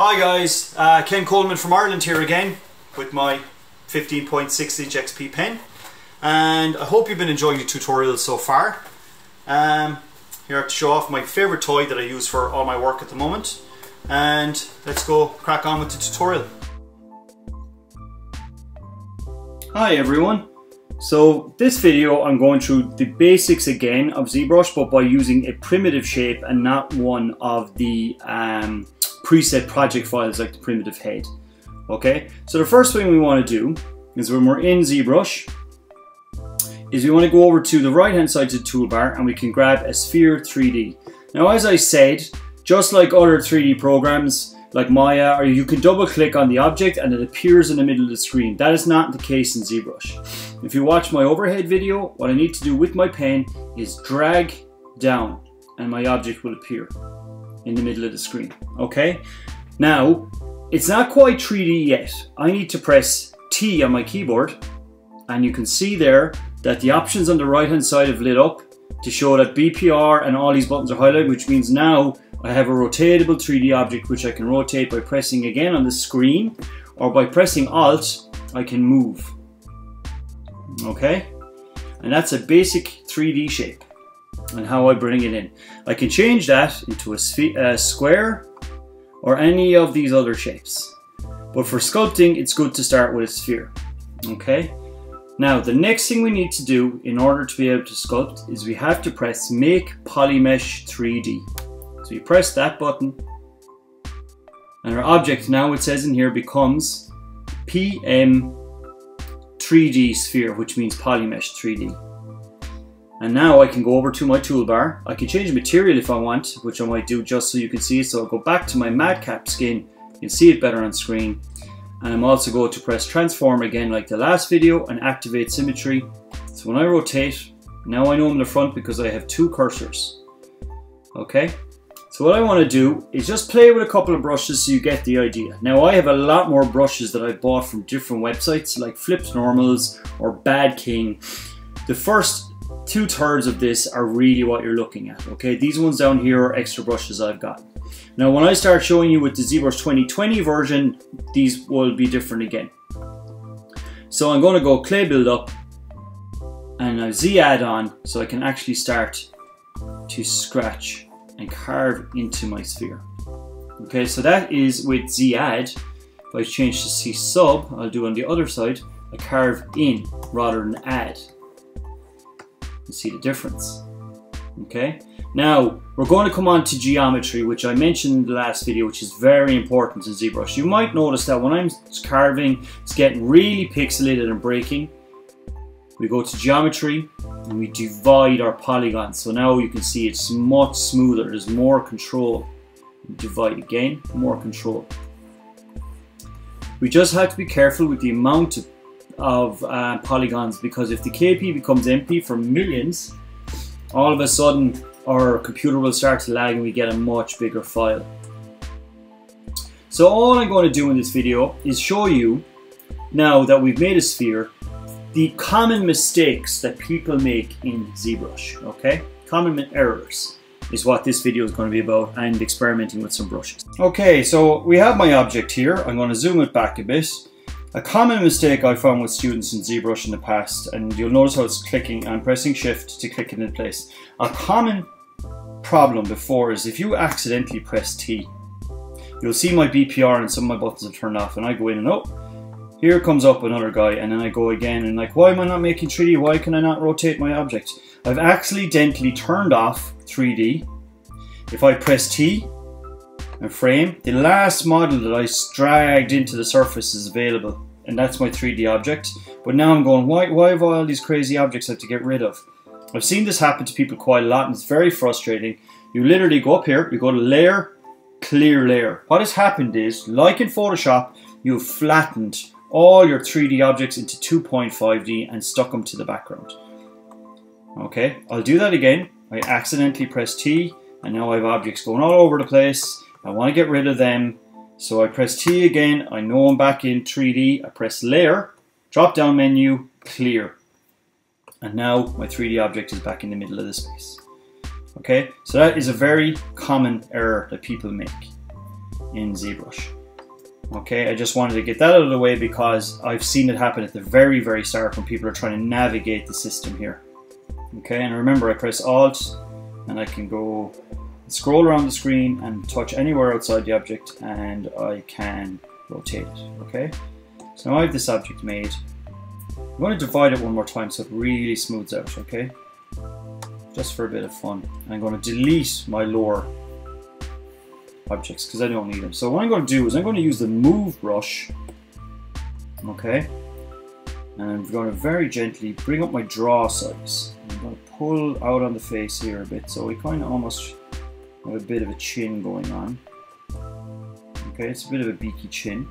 Hi guys, uh, Ken Coleman from Ireland here again with my 15.6 inch XP pen and I hope you've been enjoying the tutorial so far. Um, here to show off my favourite toy that I use for all my work at the moment and let's go crack on with the tutorial. Hi everyone, so this video I'm going through the basics again of ZBrush but by using a primitive shape and not one of the um, preset project files like the primitive head. Okay, so the first thing we want to do is when we're in ZBrush is we want to go over to the right hand side of the toolbar and we can grab a sphere 3D. Now as I said, just like other 3D programs like Maya, or you can double click on the object and it appears in the middle of the screen. That is not the case in ZBrush. If you watch my overhead video, what I need to do with my pen is drag down and my object will appear in the middle of the screen. Okay? Now, it's not quite 3D yet. I need to press T on my keyboard and you can see there that the options on the right hand side have lit up to show that BPR and all these buttons are highlighted, which means now I have a rotatable 3D object which I can rotate by pressing again on the screen or by pressing Alt, I can move. Okay? And that's a basic 3D shape and how I bring it in. I can change that into a, a uh, square or any of these other shapes. But for sculpting, it's good to start with a sphere. Okay? Now, the next thing we need to do in order to be able to sculpt is we have to press Make Polymesh 3D. So you press that button, and our object now, it says in here, becomes PM 3D sphere, which means Polymesh 3D. And now I can go over to my toolbar. I can change material if I want, which I might do just so you can see. So I'll go back to my MatCap skin. You can see it better on screen. And I'm also going to press transform again like the last video and activate symmetry. So when I rotate, now I know I'm in the front because I have two cursors. Okay, so what I want to do is just play with a couple of brushes so you get the idea. Now I have a lot more brushes that I bought from different websites like Flipped Normals or Bad King. The first two thirds of this are really what you're looking at. Okay, these ones down here are extra brushes I've got. Now when I start showing you with the ZBrush 2020 version, these will be different again. So I'm going to go clay build up and now Z add on so I can actually start to scratch and carve into my sphere. Okay, so that is with Z add. If I change to Z sub, I'll do on the other side, I carve in rather than add see the difference. Okay, now we're going to come on to geometry, which I mentioned in the last video, which is very important in ZBrush. You might notice that when I'm carving, it's getting really pixelated and breaking. We go to geometry and we divide our polygons. So now you can see it's much smoother, there's more control. Divide again, more control. We just have to be careful with the amount of of uh, polygons because if the KP becomes empty for millions, all of a sudden our computer will start to lag and we get a much bigger file. So all I'm going to do in this video is show you, now that we've made a sphere, the common mistakes that people make in ZBrush, okay? Common errors is what this video is going to be about and experimenting with some brushes. Okay, so we have my object here. I'm going to zoom it back a bit. A common mistake I found with students in ZBrush in the past, and you'll notice how it's clicking, I'm pressing shift to click it in place. A common problem before is if you accidentally press T, you'll see my BPR and some of my buttons have turned off and I go in and oh, here comes up another guy and then I go again and like why am I not making 3D, why can I not rotate my object? I've accidentally turned off 3D. If I press T, and frame. The last model that I dragged into the surface is available and that's my 3D object. But now I'm going, why, why have all these crazy objects I have to get rid of? I've seen this happen to people quite a lot and it's very frustrating. You literally go up here, you go to layer, clear layer. What has happened is, like in Photoshop, you've flattened all your 3D objects into 2.5D and stuck them to the background. Okay, I'll do that again. I accidentally press T and now I have objects going all over the place I want to get rid of them. So I press T again. I know I'm back in 3D. I press layer, drop down menu, clear. And now my 3D object is back in the middle of the space. Okay, so that is a very common error that people make. in ZBrush. Okay, I just wanted to get that out of the way because I've seen it happen at the very, very start when people are trying to navigate the system here. Okay, and remember I press Alt and I can go scroll around the screen and touch anywhere outside the object and I can rotate it. Okay, so now I have this object made. I'm to divide it one more time so it really smooths out. Okay, just for a bit of fun. I'm going to delete my lower objects because I don't need them. So what I'm going to do is I'm going to use the move brush. Okay, and I'm going to very gently bring up my draw size. I'm going to pull out on the face here a bit so we kind of almost a bit of a chin going on. Okay, it's a bit of a beaky chin.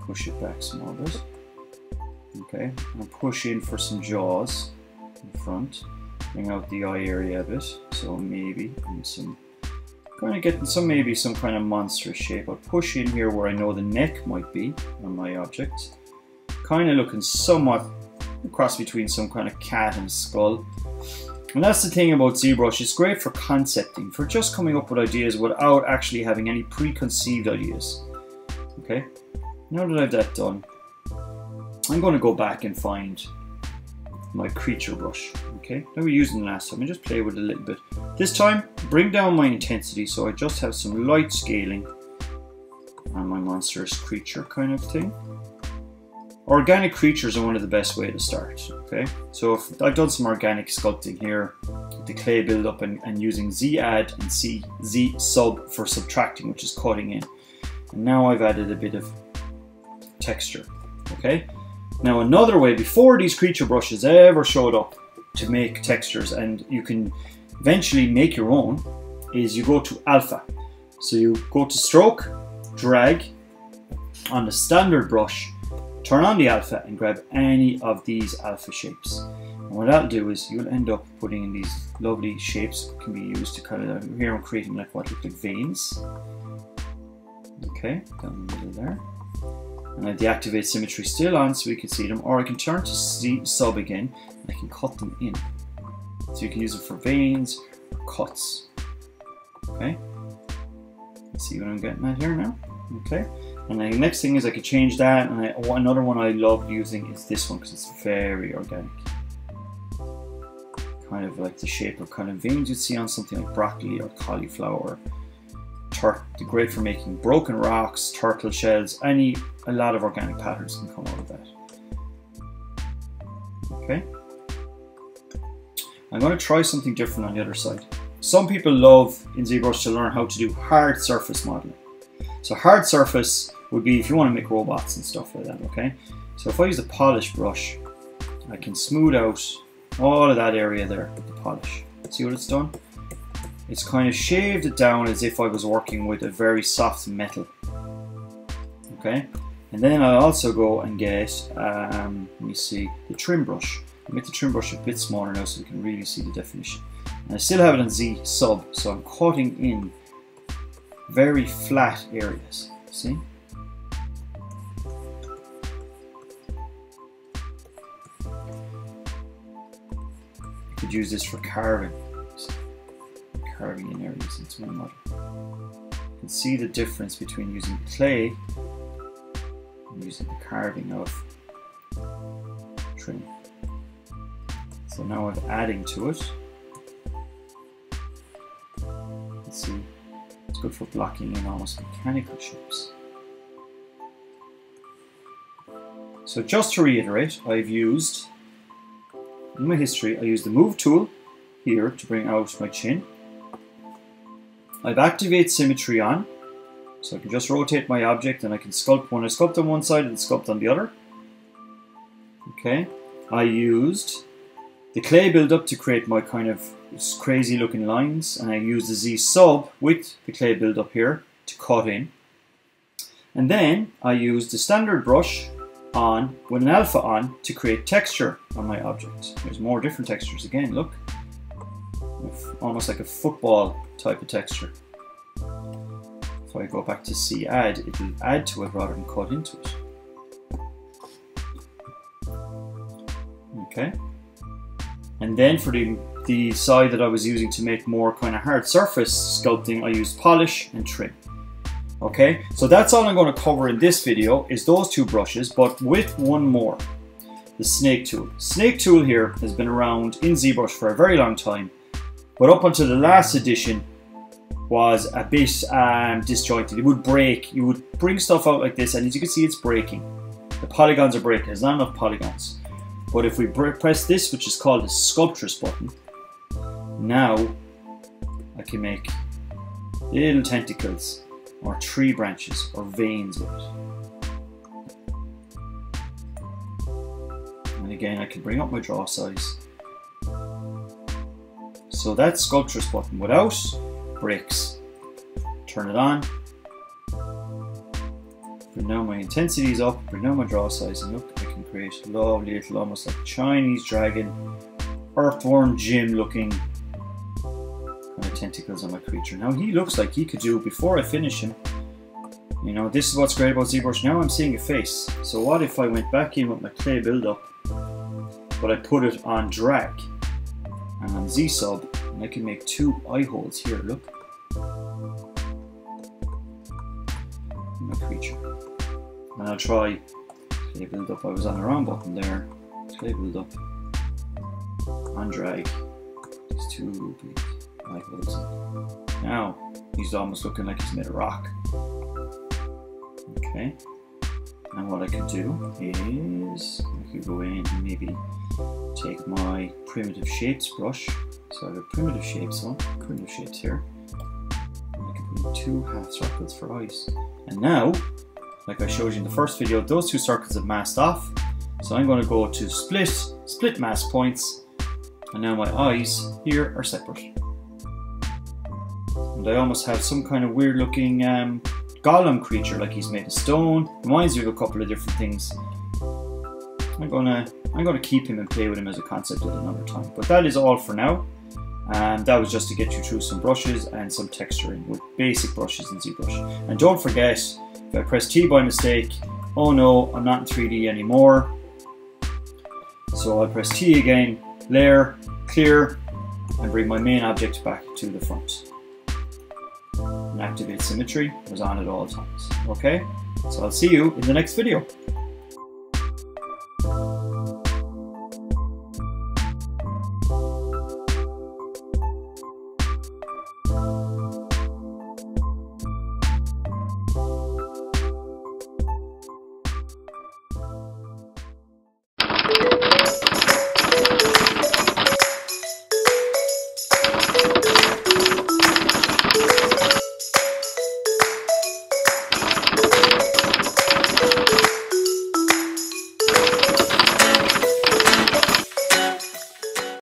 Push it back some bit. Okay, and push in for some jaws in front. Bring out the eye area a bit. So maybe some kind of getting some maybe some kind of monstrous shape. I'll push in here where I know the neck might be on my object. Kind of looking somewhat cross between some kind of cat and skull. And that's the thing about ZBrush, it's great for concepting, for just coming up with ideas without actually having any preconceived ideas. Okay, now that I've that done, I'm going to go back and find my creature brush. Okay, that we used in the last time, and just play with it a little bit. This time, bring down my intensity so I just have some light scaling on my monstrous creature kind of thing. Organic creatures are one of the best way to start, okay? So if, I've done some organic sculpting here, the clay buildup and, and using Z add and C, Z sub for subtracting, which is cutting in. And now I've added a bit of texture, okay? Now another way, before these creature brushes ever showed up to make textures and you can eventually make your own, is you go to alpha. So you go to stroke, drag on the standard brush Turn on the alpha and grab any of these alpha shapes. And what that'll do is you'll end up putting in these lovely shapes can be used to kind of, here I'm creating like what look like veins. Okay, down the middle there. And I deactivate symmetry still on so we can see them, or I can turn to Z sub again and I can cut them in. So you can use it for veins cuts. Okay, see what I'm getting at here now. Okay, and the next thing is I could change that. And I, another one I love using is this one because it's very organic. Kind of like the shape of kind of veins you'd see on something like broccoli or cauliflower. Tur great for making broken rocks, turtle shells, any, a lot of organic patterns can come out of that. Okay. I'm going to try something different on the other side. Some people love in ZBrush to learn how to do hard surface modeling. So hard surface would be if you want to make robots and stuff like that, okay? So if I use the polish brush, I can smooth out all of that area there with the polish. See what it's done? It's kind of shaved it down as if I was working with a very soft metal. Okay? And then I'll also go and get, um, let me see, the trim brush. I make the trim brush a bit smaller now so you can really see the definition. And I still have it on Z sub, so I'm cutting in very flat areas. See? Could use this for carving. Carving in areas into my model. You can see the difference between using clay and using the carving of trim. So now I'm adding to it. Let's see, it's good for blocking in almost mechanical shapes. So just to reiterate, I've used in my history, I use the move tool here to bring out my chin. I've activated symmetry on, so I can just rotate my object and I can sculpt when I sculpt on one side and sculpt on the other. Okay, I used the clay build-up to create my kind of crazy looking lines and I used the Z sub with the clay build-up here to cut in. And then I used the standard brush on with an alpha on to create texture on my object. There's more different textures again, look. Almost like a football type of texture. If I go back to Z add, it will add to it rather than cut into it. Okay. And then for the, the side that I was using to make more kind of hard surface sculpting, I used polish and trim. Okay, so that's all I'm going to cover in this video is those two brushes, but with one more, the snake tool. Snake tool here has been around in ZBrush for a very long time, but up until the last edition was a bit um, disjointed. It would break. You would bring stuff out like this, and as you can see, it's breaking. The polygons are breaking. There's not enough polygons. But if we press this, which is called the Sculptris button, now I can make little tentacles or tree branches or veins with it. And again, I can bring up my draw size. So that Sculptris button without breaks. Turn it on. Bring down my intensity is up, bring down my draw size, and look, I can create lovely little, almost like Chinese dragon, earthworm Jim looking tentacles on my creature. Now he looks like he could do, before I finish him, you know, this is what's great about ZBrush. Now I'm seeing a face. So what if I went back in with my clay buildup, but I put it on drag and on Z sub, and I can make two eye holes here, look. My creature. And I'll try clay buildup. I was on the wrong button there. Clay buildup. On drag. These two big Now, he's almost looking like he's made of rock. Okay. And what I could do is I could go in and maybe take my primitive shapes brush. So I have a primitive shapes one, primitive shapes here. And I can put two half circles for eyes. And now, like I showed you in the first video, those two circles have masked off. So I'm going to go to split, split mask points, and now my eyes here are separate. And I almost have some kind of weird looking um, golem creature, like he's made of stone. Reminds me of a couple of different things. I'm gonna I'm gonna keep him and play with him as a concept at another time. But that is all for now. And that was just to get you through some brushes and some texturing with basic brushes in ZBrush. And don't forget, if I press T by mistake, oh no, I'm not in 3D anymore. So I'll press T again, layer, clear, and bring my main object back to the front activate symmetry was on at all times. Okay, so I'll see you in the next video.